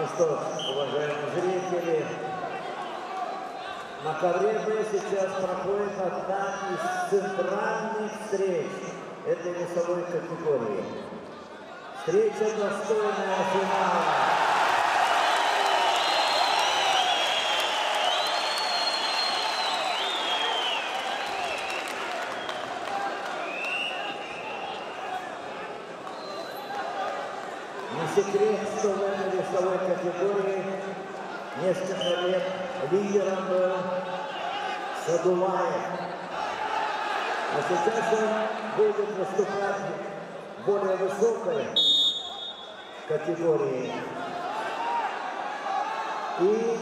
Ну что уважаемые зрители, на ковре сейчас проходит одна из центральных встреч этой весовой категории. Встреча достойная финала. Не секрет, что в этой весовой категории несколько лет лидером был Садулаев. А сейчас он будет выступать в более высокой категории. И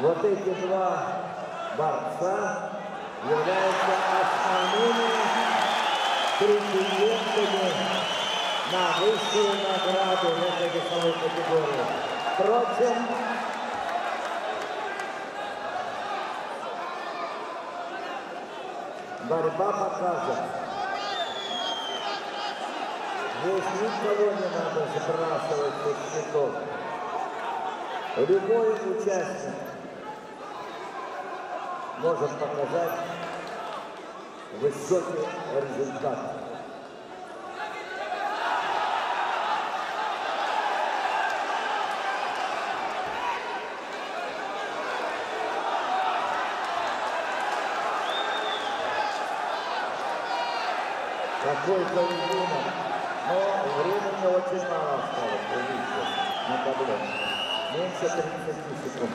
вот эти два борца являются основными претендентами на высшую награду в этой весовой категории. Впрочем, борьба покажет. Здесь никого не надо сбрасывать со счетов. Любой участник может показать высокий результат. Какой поединок. Но времени очень мало осталось, вы видите, на табло. Меньше 30 секунд.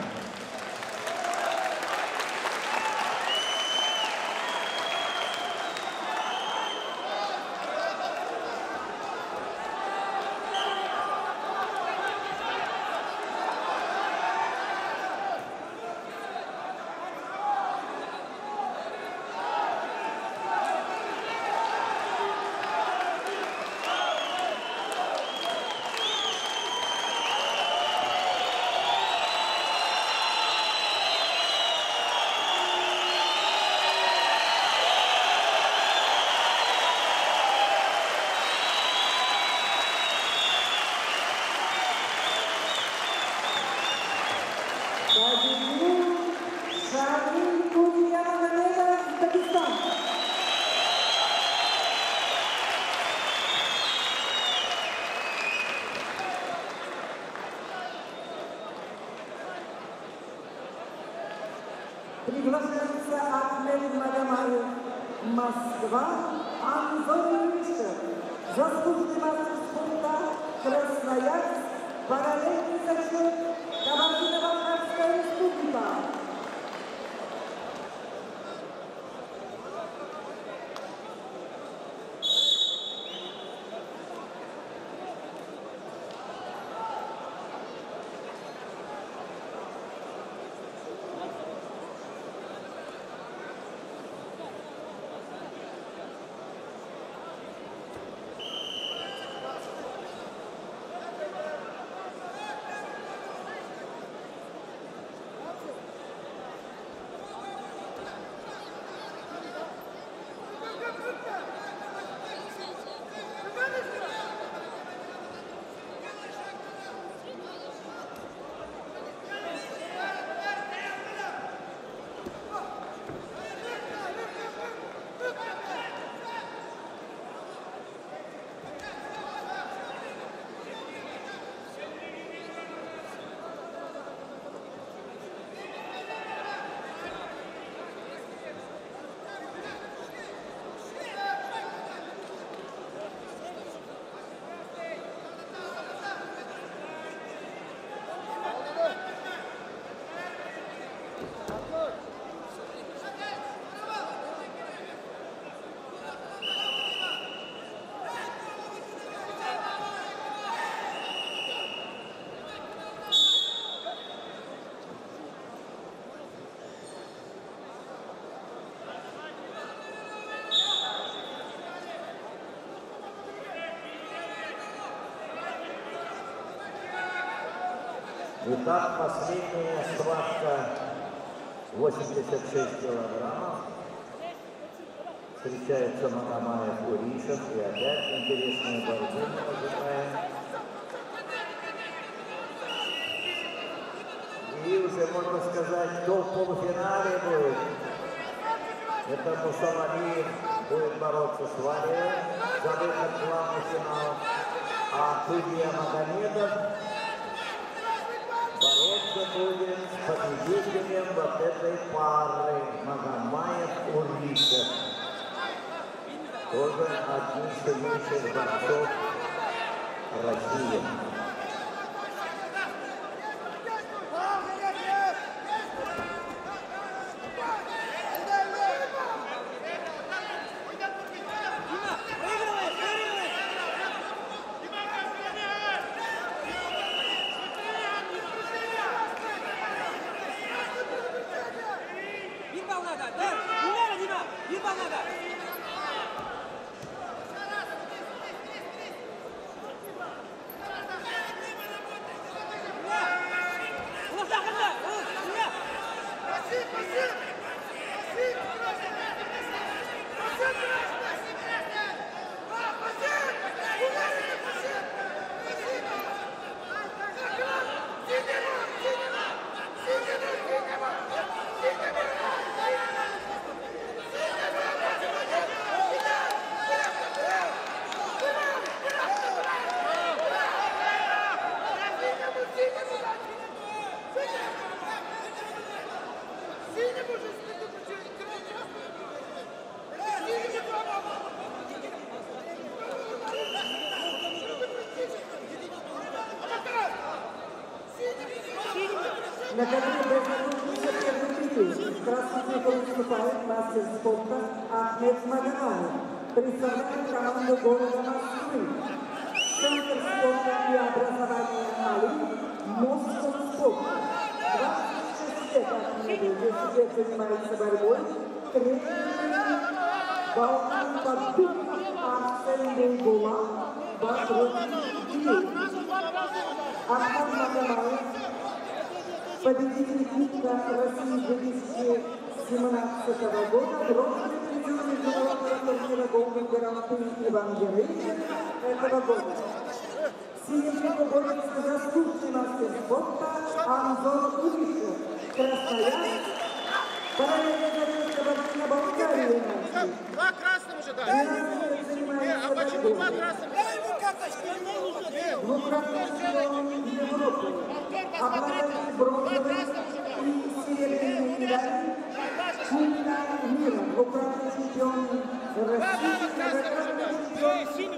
Москва, Анзор Мишев, заслуженный мастер спорта, Красноярск, параллельный зачет, Кабардино-Балкарская республика. Итак, последняя схватка 86 килограммов. Встречается Магомаев Уришев. И опять интересная борьба мы ожидаем. И уже можно сказать, кто в полуфинале будет. Это Мусавали будет бороться с Валием за выход в главный финал. А Судья Магомедов бороться будет с победителем вот этой пары Магомаев-Уришев. Тоже один из сильнейших борцов России. Бинбал надо! Да! Не надо, Дима! Бинбал надо! Ула, битвы. Красный цветом выступает мастер спорта Ахмед Магомаев. Представляет команду города Москвы. Центр спорта и образования Али. Москва спорт. 26 лет Ахмеду, 10 лет занимается борьбой. Тренер Балкан Бабик Арсен Бейгула. Вопрос Ахмед Магомаев Победитель Кубка России 2017 года, бронзовый призер международного турнира Голден Гран-при Иван Герейник этого года. Синего борется заслуженный мастер спорта Анзор Уришев, Красноярск, параллельно готовится борьба Болгарии. Два красных уже, да. 12 лет занимается А почему два красных? Двукратный чемпион Европы,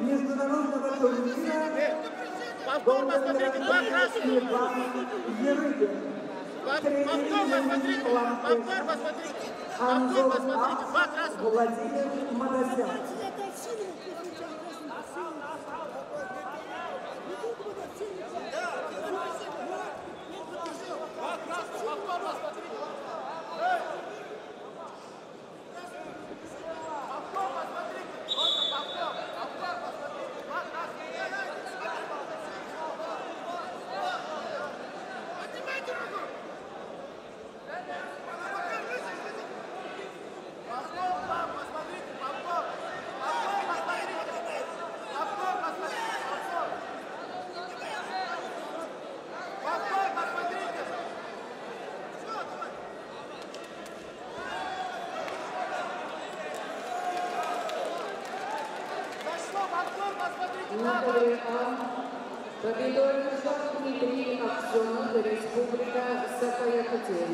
международного турнира Повтор посмотрите, два красных. Повтор посмотрите, повтор посмотрите. Повтор посмотрите, два красных. Владимир Мадасян. Повтор посмотрите. Повтор посмотрите. Просто повтор. Повтор посмотрите. Два красных. Поднимайте руку. Повтор, пап, посмотрите, повтор. Повтор, посмотрите. Повтор, посмотрите, повтор. Повтор, посмотрите. Дошло, повтор, На КВА победой одержал Дмитрий Аксенов, Республика Саха-Якутия.